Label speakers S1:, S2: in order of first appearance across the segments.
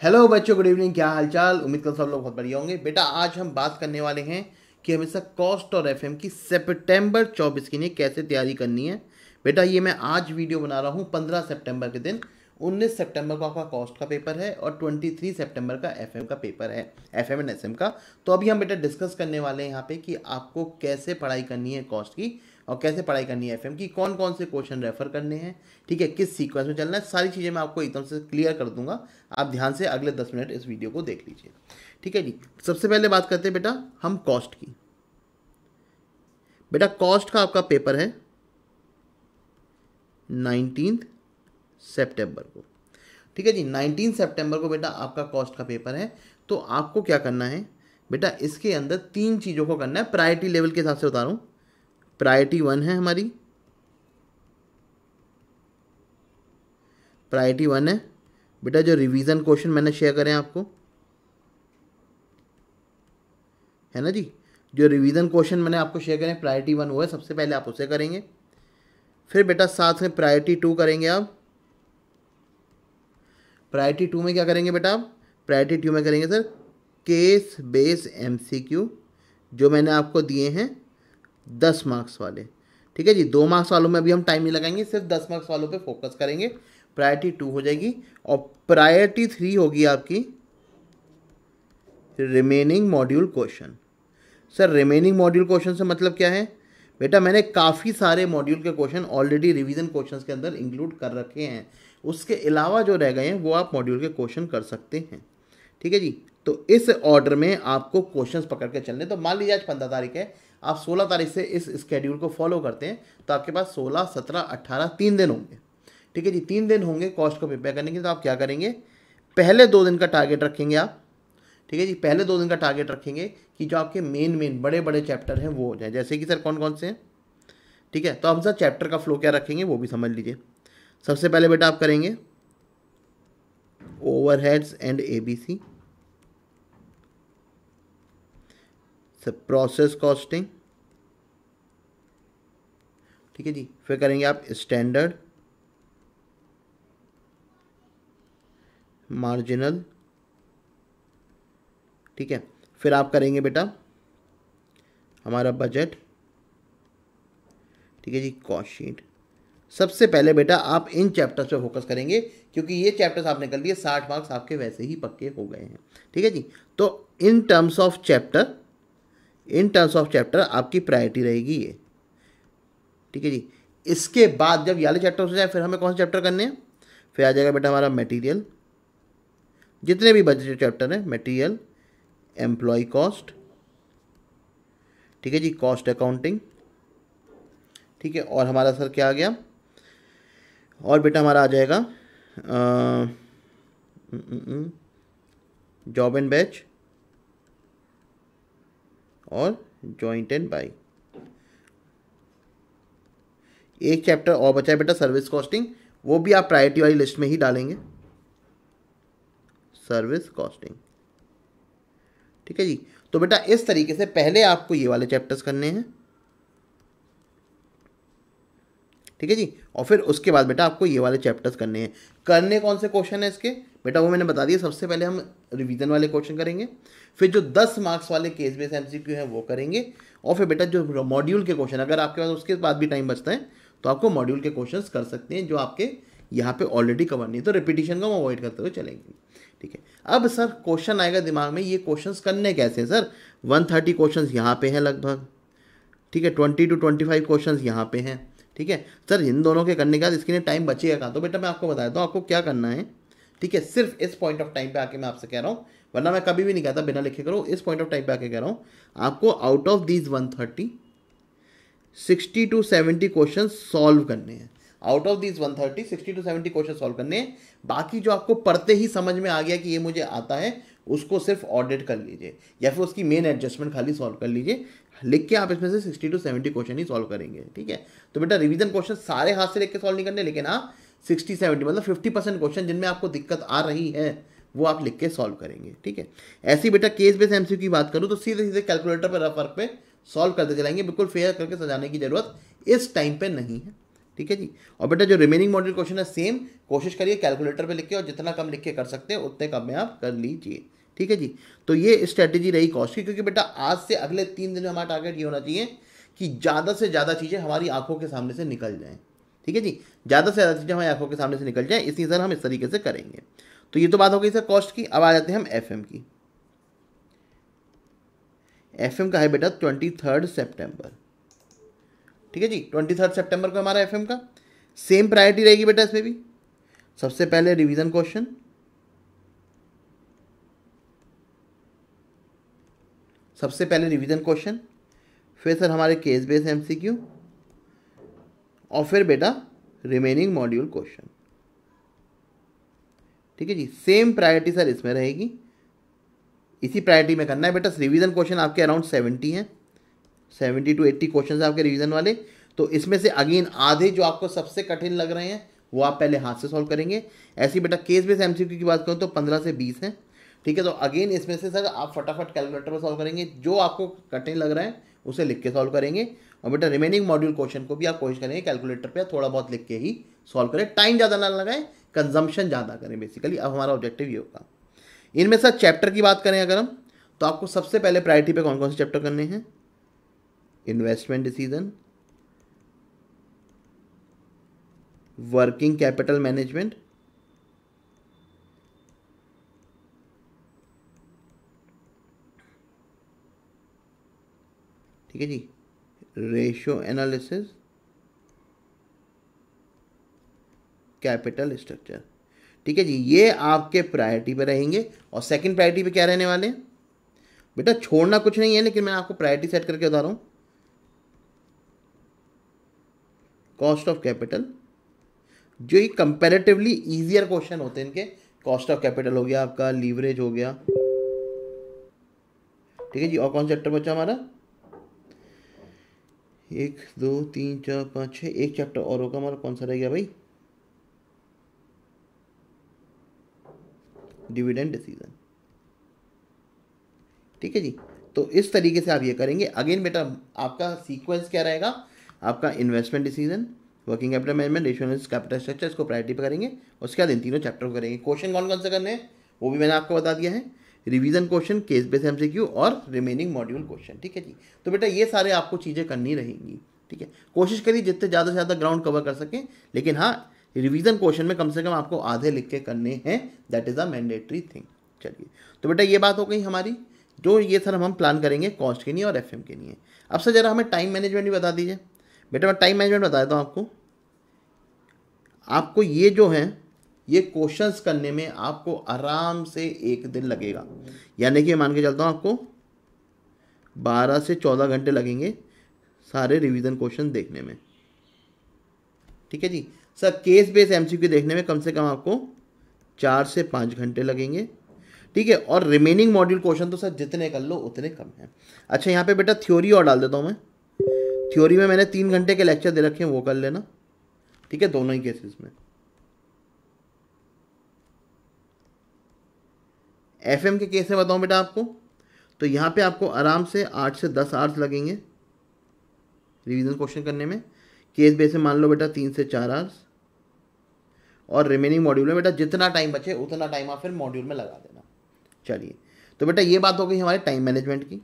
S1: Hello बच्चों good evening क्या हालचाल? उम्मीद कर सब लोग बहुत बढ़िया होंगे। बेटा, आज हम बात करने वाले हैं कि हमेशा कॉस्ट और एफएम की सितंबर 24 के लिए कैसे तैयारी करनी है। बेटा, ये मैं आज वीडियो बना रहा हूँ 15 सितंबर के दिन। 19 सितंबर को आपका कॉस्ट का पेपर है और 23 सितंबर का एफएम का पेपर है एफएम एंड एसएम का। तो अभी हम बेटा डिस्कस करने वाले हैं यहाँ पे कि आपको कैसे पढ़ाई करनी है कॉस्ट की। और कैसे पढ़ाई करनी है एफएम की कौन कौन से क्वेश्चन रेफर करने हैं, ठीक है, किस सीक्वेंस में चलना है, सारी चीज़ें मैं आपको एकदम से क्लियर कर दूँगा। आप ध्यान से अगले दस मिनट इस वीडियो को देख लीजिए। ठीक है जी, सबसे पहले बात करते हैं बेटा हम कॉस्ट की। बेटा कॉस्ट का आपका पेपर है नाइनटीन सेप्टेम्बर को। ठीक है जी नाइनटीन सेप्टेम्बर को बेटा आपका कॉस्ट का पेपर है। तो आपको क्या करना है, बेटा इसके अंदर तीन चीज़ों को करना है प्रायोरिटी लेवल के हिसाब से बता रहा हूँ। प्रायोरिटी वन है हमारी। प्रायोरिटी वन है। बेटा, जो रिवीजन क्वेश्चन मैंने शेयर करें आपको, है ना जी? जो रिवीजन क्वेश्चन मैंने आपको शेयर करें प्रायोरिटी वन वो है, सबसे पहले आप उसे करेंगे। फिर बेटा, साथ में प्रायोरिटी टू करेंगे आप। प्रायोरिटी टू में क्या करेंगे बेटा आप? प्रायोरिटी टू में करेंगे, सर केस बेस एमसीक्यू जो मैंने आपको दिए हैं। दस मार्क्स वाले। ठीक है जी? दो मार्क्स वालों में अभी हम टाइम नहीं लगाएँगे, सिर्फ़ दस मार्क्स वालों पे फोकस करेंगे। प्रायोरिटी टू हो जाएगी। और प्रायोरिटी थ्री होगी आपकी remaining module question sir remaining module question से मतलब क्या है? बेटा, मैंने काफ़ी सारे मॉड्यूल के क्वेश्चन ऑलरेडी रिवीजन क्वेश्चंस के अंदर इंक्लूड कर रखे हैं। उसके अलावा जो रह गए हैं, वो आप मॉड्यूल के क्वेश्चन कर सकते हैं। ठीक है जी? तो इस ऑर्डर में आपको क्वेश्चंस पकड़ के चलने तो मान लीजिए आज पंद्रह तारीख है। आप सोलह तारीख से इस स्केड्यूल को फॉलो करते हैं तो आपके पास सोलह, सत्रह अट्ठारह तीन दिन होंगे। ठीक है जी, तीन दिन होंगे कॉस्ट को प्रिपेयर करने के तो आप क्या करेंगे? पहले दो दिन का टारगेट रखेंगे आप। ठीक है जी, पहले दो दिन का टारगेट रखेंगे कि जो आपके मेन मेन बड़े बड़े चैप्टर हैं, वो हो जाए। जैसे कि सर कौन कौन से हैं? ठीक है तो हम सर चैप्टर का फ्लो क्या रखेंगे, वो भी समझ लीजिए। सबसे पहले बेटा आप करेंगे overheads and ABC process costing ठीक है जी? फिर करेंगे आप स्टैंडर्ड मार्जिनल ठीक है? फिर आप करेंगे बेटा हमारा बजट ठीक है जी? कॉस्ट शीट सबसे पहले बेटा आप इन चैप्टर्स पे फोकस करेंगे, क्योंकि ये चैप्टर्स आपने कर लिए, साठ मार्क्स आपके वैसे ही पक्के हो गए हैं। ठीक है जी? तो in terms of chapter in terms of chapter आपकी प्रायोरिटी रहेगी ये। ठीक है जी? इसके बाद जब ये चैप्टर हो जाए, फिर हमें कौन से चैप्टर करने हैं? फिर आ जाएगा बेटा हमारा मटेरियल जितने भी बजट चैप्टर हैं मटेरियल एम्प्लॉय कॉस्ट ठीक है जी? कॉस्ट अकाउंटिंग ठीक है? और हमारा सर क्या आ गया? और बेटा हमारा आ जाएगा जॉब एंड बैच और जॉइंट एंड बाई एक चैप्टर और बचा है बेटा सर्विस कॉस्टिंग वो भी आप प्रायोरिटी वाली लिस्ट में ही डालेंगे। सर्विस कॉस्टिंग ठीक है जी? तो बेटा, इस तरीके से पहले आपको ये वाले चैप्टर्स करने हैं। ठीक है जी? और फिर उसके बाद बेटा आपको ये वाले चैप्टर्स करने हैं। करने कौन से क्वेश्चन है इसके? बेटा वो मैंने बता दिया, सबसे पहले हम रिवीजन वाले क्वेश्चन करेंगे, फिर जो दस मार्क्स वाले केस बेस एमसीक्यू है वो करेंगे, और फिर बेटा जो मॉड्यूल के क्वेश्चन अगर आपके पास उसके बाद भी टाइम बचता है तो आपको मॉड्यूल के क्वेश्चन कर सकते हैं, जो आपके यहाँ पे ऑलरेडी कवर नहीं तो रिपीटिशन को हम अवॉइड करते हुए चलेंगे। ठीक है? अब सर क्वेश्चन आएगा दिमाग में, ये क्वेश्चंस करने कैसे हैं सर वन थर्टी क्वेश्चन यहाँ पे हैं लगभग। ठीक है? Twenty two twenty five question यहाँ पे हैं। ठीक है? सर इन दोनों के करने के बाद इसके लिए टाइम बचेगा कहाँ? तो बेटा मैं आपको बता देता हूँ, आपको क्या करना है? ठीक है, सिर्फ़ इस पॉइंट ऑफ़ टाइम पे आके मैं आपसे कह रहा हूँ, वरना मैं कभी भी नहीं कहता, बिना लिखे करो, इस पॉइंट ऑफ़ टाइम पे आके कह रहा हूँ, आपको out of these one thirty sixty two seventy question solve करने हैं। Out of these one thirty sixty two seventy question solve करने हैं। बाकी जो आपको पढ़ते ही समझ में आ गया कि ये मुझे आता है, उसको सिर्फ़ ऑडिट कर लीजिए, या फिर उसकी मेन एडजस्टमेंट खाली सॉल्व कर लीजिए, लिख के आप इसमें से सिक्सटी टू सेवेंटी क्वेश्चन ही सॉल्व करेंगे, ठीक है? तो बेटा रिवीजन क्वेश्चन सारे हाथ से लिख के सॉल्व नहीं करने, लेकिन हाँ सिक्सटी, सेवेंटी मतलब फिफ्टी परसेंट क्वेश्चन जिनमें आपको दिक्कत आ रही है, वो आप लिख के सॉल्व करेंगे, ठीक है? ऐसी बेटा केस बेस एमसीक्यू की बात करूँ तो सीधे सीधे कैलकुलेटर पर रफ वर्क पे सॉल्व करते चलाएँगे बिल्कुल फेयर करके सजाने की ज़रूरत इस टाइम पे नहीं है, ठीक है जी? और बेटा जो रिमेनिंग मॉडल क्वेश्चन है सेम कोशिश करिए कैलकुलेटर पे लिख के, और जितना कम लिख के कर सकते हैं, उतने कम में आप कर लीजिए, ठीक है जी? तो ये स्ट्रेटेजी रही कॉस्ट की, क्योंकि बेटा आज से अगले तीन दिन में हमारा टारगेट ये होना चाहिए कि ज़्यादा से ज़्यादा चीज़ें हमारी आँखों के सामने से निकल जाएँ ठीक है जी? ज़्यादा से ज़्यादा चीज़ें हमारी आँखों के सामने से निकल जाए इसलिए सर हम इस तरीके से करेंगे। तो ये तो बात हो गई सर कॉस्ट की, अब आ जाते हैं हम एफएम की। एफएम का है बेटा ट्वेंटी थर्ड सेप्टेम्बर ठीक है जी? ट्वेंटी थर्ड सेप्टेम्बर को हमारा एफएम का। सेम प्रायोरिटी रहेगी बेटा इसमें भी। सबसे पहले रिवीजन क्वेश्चन सबसे पहले रिवीजन क्वेश्चन फिर सर हमारे केस बेस एमसीक्यू और फिर बेटा रिमेनिंग मॉड्यूल क्वेश्चन ठीक है जी? सेम प्रायोरिटी सर इसमें रहेगी। इसी प्रायोरिटी में करना है बेटा। रिवीजन क्वेश्चन आपके अराउंड सेवेंटी हैं। सेवेंटी टू एट्टी क्वेश्चन आपके रिवीजन वाले। तो इसमें से अगेन आधे जो आपको सबसे कठिन लग रहे हैं, वो आप पहले हाथ से सॉल्व करेंगे। ऐसी बेटा केस बेस एमसीक्यू की बात करूँ तो पंद्रह से बीस हैं। ठीक है? तो अगेन इसमें से सर आप फटाफट कैलकुलेटर पर सॉल्व करेंगे। जो आपको कठिन लग रहा है, उसे लिख के सॉल्व करेंगे। और बेटा रिमेनिंग मॉड्यूल क्वेश्चन को भी आप कोशिश करेंगे कैलकुलेटर पे थोड़ा बहुत लिख के ही सॉल्व करें। टाइम ज़्यादा ना लगाएँ कंजम्पशन ज़्यादा करें बेसिकली अब हमारा ऑब्जेक्टिव ये होगा। इनमें सर चैप्टर की बात करें अगर हम तो आपको सबसे पहले प्रायोरिटी पे कौन कौन से चैप्टर करने हैं? Investment decision working capital management ठीक है जी? रेशियो एनालिसिस कैपिटल स्ट्रक्चर ठीक है जी, ये आपके प्रायोरिटी पे रहेंगे। और सेकंड प्रायोरिटी पे क्या रहने वाले हैं? बेटा, छोड़ना कुछ नहीं है, लेकिन मैं आपको प्रायोरिटी सेट करके बता रहा हूँ। कॉस्ट ऑफ़ कैपिटल जो ये कंपेरेटिवली ईजियर क्वेश्चन होते हैं इनके कॉस्ट ऑफ़ कैपिटल हो गया आपका लीवरेज हो गया। ठीक है जी, और कौन चैप्टर बचा हमारा? एक, दो, तीन, चार, पाँच छः एक चैप्टर और होगा हमारा, कौन सा रह गया भाई? डिविडेंड डिसीज़न ठीक है जी? तो इस तरीके से आप ये करेंगे। अगेन बेटा, आपका सीक्वेंस क्या रहेगा? आपका investment decision working capital management rational capital structure इसको प्रायोरिटी पर करेंगे। उसके बाद इन तीनों चैप्टर को करेंगे। क्वेश्चन कौन कौन से करने हैं? वो भी मैंने आपको बता दिया है। Revision question case base MCQ और रिमेनिंग मॉड्यूल क्वेश्चन ठीक है जी? तो बेटा ये सारे आपको चीज़ें करनी रहेंगी, ठीक है? कोशिश करिए जितने ज़्यादा से ज़्यादा ग्राउंड कवर कर सकें, लेकिन हाँ रिवीजन क्वेश्चन में कम से कम आपको आधे लिख के करने हैं that is a mandatory thing चलिए। तो बेटा ये बात हो गई हमारी, जो ये सर हम प्लान करेंगे कॉस्ट के लिए और एफ़ के लिए। अब सर ज़रा हमें टाइम मैनेजमेंट भी बता दीजिए। बेटा मैं टाइम मैनेजमेंट बता देता हूँ आपको। आपको ये जो है ये क्वेश्चंस करने में आपको आराम से एक दिन लगेगा। यानी कि मान के चलता हूँ आपको बारह से चौदह घंटे लगेंगे सारे रिवीजन क्वेश्चन देखने में। ठीक है जी? सर केस बेस एमसीक्यू देखने में कम से कम आपको चार से पाँच घंटे लगेंगे। ठीक है? और रिमेनिंग मॉड्यूल क्वेश्चन तो सर जितने कर लो, उतने कम हैं। अच्छा यहाँ पे बेटा थ्योरी और डाल देता हूँ मैं। थ्योरी में मैंने तीन घंटे के लेक्चर दे रखे हैं, वो कर लेना। ठीक है? दोनों ही केसेस में। एफएम के केस में बताऊँ बेटा आपको तो यहाँ पे आपको आराम से आठ से दस आवर्स लगेंगे रिवीजन क्वेश्चन करने में। केस बेस में मान लो बेटा तीन से चार आवर्स और रिमेनिंग मॉड्यूल में बेटा जितना टाइम बचे, उतना टाइम आप फिर मॉड्यूल में लगा देना। चलिए तो बेटा ये बात हो गई हमारे टाइम मैनेजमेंट की।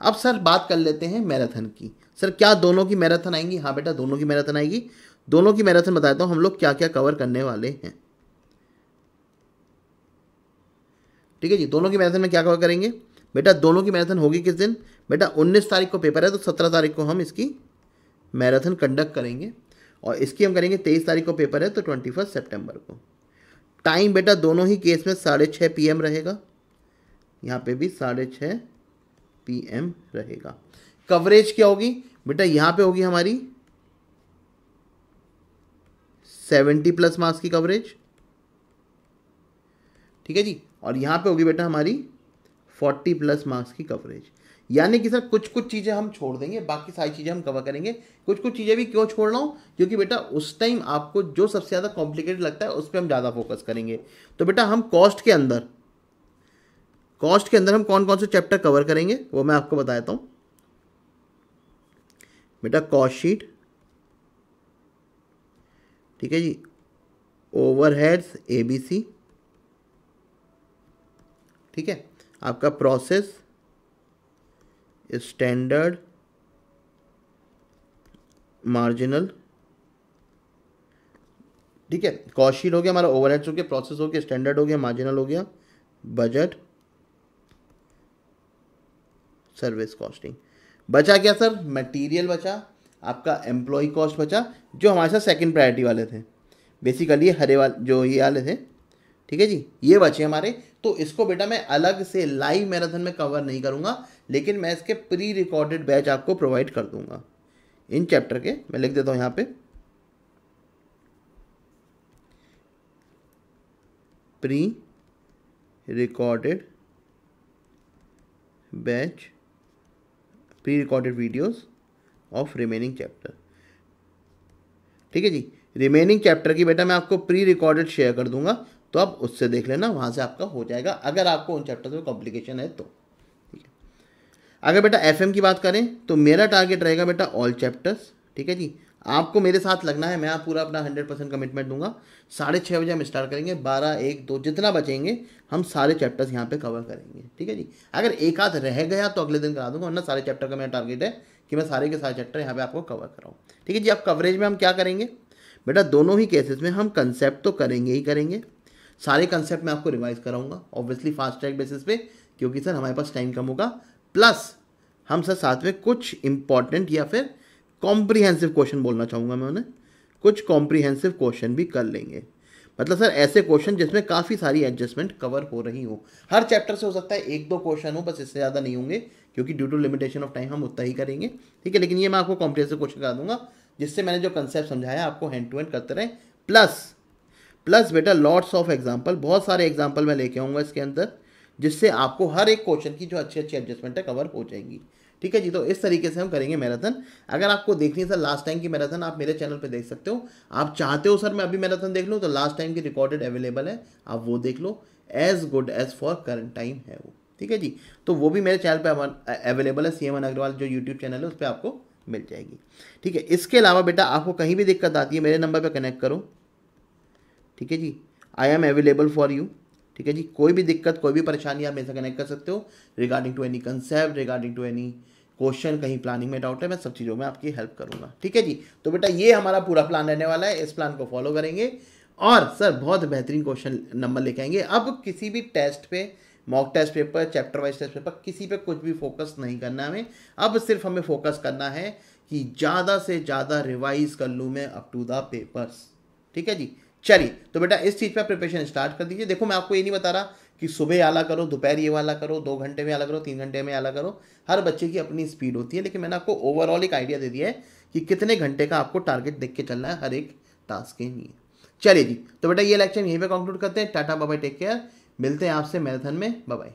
S1: अब सर बात कर लेते हैं मैराथन की। सर क्या दोनों की मैराथन आएँगी? हाँ बेटा, दोनों की मैराथन आएगी। दोनों की मैराथन बताता हूँ हम लोग क्या क्या कवर करने वाले हैं। ठीक है जी? दोनों की मैराथन में क्या करेंगे? बेटा, दोनों की मैराथन होगी किस दिन? बेटा 19 तारीख को पेपर है तो 17 तारीख को हम इसकी मैराथन कंडक्ट करेंगे। और इसकी हम करेंगे 23 तारीख को पेपर है तो ट्वेंटी फ़र्स्ट को। टाइम बेटा, दोनों ही केस में साढ़े छः पी रहेगा। यहाँ पे भी साढ़े छः पी रहेगा। कवरेज क्या होगी? बेटा, यहाँ पे होगी हमारी सेवेंटी प्लस मार्क्स की कवरेज ठीक है जी? और यहाँ पे होगी बेटा हमारी फोर्टी प्लस मार्क्स की कवरेज। यानी कि सर कुछ कुछ चीज़ें हम छोड़ देंगे, बाकी सारी चीज़ें हम कवर करेंगे। कुछ कुछ चीज़ें भी क्यों छोड़ रहा हूँ? क्योंकि बेटा, उस टाइम आपको जो सबसे ज़्यादा कॉम्प्लिकेटेड लगता है, उस पर हम ज़्यादा फोकस करेंगे। तो बेटा, हम कॉस्ट के अंदर कॉस्ट के अंदर हम कौन कौन से चैप्टर कवर करेंगे, वो मैं आपको बता देता हूँ। बेटा कॉस्ट शीट ठीक है जी? ओवरहेड्स ए बी सी ठीक है? आपका प्रोसेस स्टैंडर्ड मार्जिनल ठीक है? कॉशीट हो गया हमारा ओवरहेड्स हो गया प्रोसेस हो गया स्टैंडर्ड हो गया मार्जिनल हो गया बजट सर्विस कॉस्टिंग बचा क्या सर? मटेरियल बचा, आपका एम्प्लॉय कॉस्ट बचा, जो हमारे साथ सेकंड प्रायोरिटी वाले थे। बेसिकली हरे वाले, जो ये वाले थे ठीक है जी? ये बचे हमारे। तो इसको बेटा मैं अलग से लाइव मैराथन में कवर नहीं करूँगा, लेकिन मैं इसके प्री रिकॉर्डेड बैच आपको प्रोवाइड कर दूँगा। इन चैप्टर के, मैं लिख देता हूँ यहाँ पे। Pre recorded batch pre recorded videos of remaining chapter ठीक है जी? रिमेनिंग चैप्टर की बेटा मैं आपको प्री रिकॉर्डेड शेयर कर दूँगा। तो आप उससे देख लेना, वहाँ से आपका हो जाएगा। अगर आपको उन चैप्टर में कॉम्प्लिकेशन है तो। ठीक है। अगर बेटा एफएम की बात करें तो मेरा टारगेट रहेगा बेटा ऑल चैप्टर्स ठीक है जी? आपको मेरे साथ लगना है, मैं आप पूरा अपना हंड्रेड परसेंट कमिटमेंट दूँगा। साढ़े छः बजे हम स्टार्ट करेंगे, बारह, एक, दो, जितना बचेंगे, हम सारे चैप्टर्स यहाँ पे कवर करेंगे। ठीक है जी? अगर एक आध रह गया तो अगले दिन करा दूँगा, वरना सारे चैप्टर का मेरा टारगेट है कि मैं सारे के सारे चैप्टर यहाँ पे आपको कवर कराऊँ। ठीक है जी? अब कवरेज में हम क्या करेंगे? बेटा दोनों ही केसेस में हम कंसेप्ट तो करेंगे ही करेंगे। सारे कंसेप्ट मैं आपको रिवाइज कराऊँगा ऑब्वियसली फास्ट ट्रैक बेसिस पे, क्योंकि सर हमारे पास टाइम कम होगा। प्लस हम सर साथ में कुछ इंपॉर्टेंट या फिर कॉम्प्रीहेंसिव क्वेश्चन बोलना चाहूँगा मैं उन्हें। कुछ कॉम्प्रीहेंसिव क्वेश्चन भी कर लेंगे। मतलब सर ऐसे क्वेश्चन जिसमें काफ़ी सारी एडजस्टमेंट कवर हो रही हो। हर चैप्टर से हो सकता है एक दो क्वेश्चन हो, बस इससे ज़्यादा नहीं होंगे, क्योंकि due to limitation of time हम उतना ही करेंगे। ठीक है, लेकिन ये मैं आपको कॉम्प्रीहेंसिव क्वेश्चन करा दूँगा, जिससे मैंने जो कंसेप्ट समझाया, आपको हैंड टू हैंड करते रहे। प्लस प्लस बेटा लॉट्स ऑफ़ एग्ज़ाम्पल बहुत सारे एग्ज़ाम्पल मैं लेके आऊँगा इसके अंदर, जिससे आपको हर एक क्वेश्चन की जो अच्छी अच्छी एडजस्टमेंट है कवर हो जाएँगी। ठीक है जी? तो इस तरीके से हम करेंगे मैराथन अगर आपको देखनी है सर लास्ट टाइम की मैराथन आप मेरे चैनल पे देख सकते हो। आप चाहते हो सर मैं अभी मैराथन देख लूँ तो लास्ट टाइम की रिकॉर्डेड अवेलेबल है, आप वो देख लो। As good as for current time है वो। ठीक है जी? तो वो भी मेरे चैनल पर अवेलेबल है। सी अग्रवाल जो यूट्यूब चैनल है, उस पर आपको मिल जाएगी। ठीक है? इसके अलावा बेटा, आपको कहीं भी दिक्कत आती है, मेरे नंबर पर कनेक्ट करो। ठीक है जी? I am available for you ठीक है जी? कोई भी दिक्कत, कोई भी परेशानी आप मेरे से कनेक्ट कर सकते हो regarding to any concept regarding to any question कहीं प्लानिंग में डाउट है, मैं सब चीज़ों में आपकी हेल्प करूँगा, ठीक है जी? तो बेटा, ये हमारा पूरा प्लान रहने वाला है, इस प्लान को फॉलो करेंगे और सर बहुत बेहतरीन क्वेश्चन नंबर लेके आएँगे। अब किसी भी टेस्ट पे mock test paper chapter wise test paper किसी पे कुछ भी फोकस नहीं करना हमें। अब सिर्फ़ हमें फोकस करना है कि ज़्यादा से ज़्यादा रिवाइज कर लूँ मैं अप टू द पेपर्स ठीक है जी? चलिए तो बेटा इस चीज़ पर प्रिपरेशन स्टार्ट कर दीजिए। देखो, मैं आपको ये नहीं बता रहा कि सुबह आला करो, दोपहर ये वाला करो, दो घंटे में आला करो, तीन घंटे में आला करो। हर बच्चे की अपनी स्पीड होती है, लेकिन मैंने आपको ओवरऑल एक आइडिया दे दिया है कि कितने घंटे का आपको टारगेट देख के चलना है हर एक टास्क के लिए। चलिए जी तो बेटा ये लेक्चर यहीं पर कंक्लूड करते हैं। टाटा बाबा टेक केयर मिलते हैं आपसे मैराथन में। बाय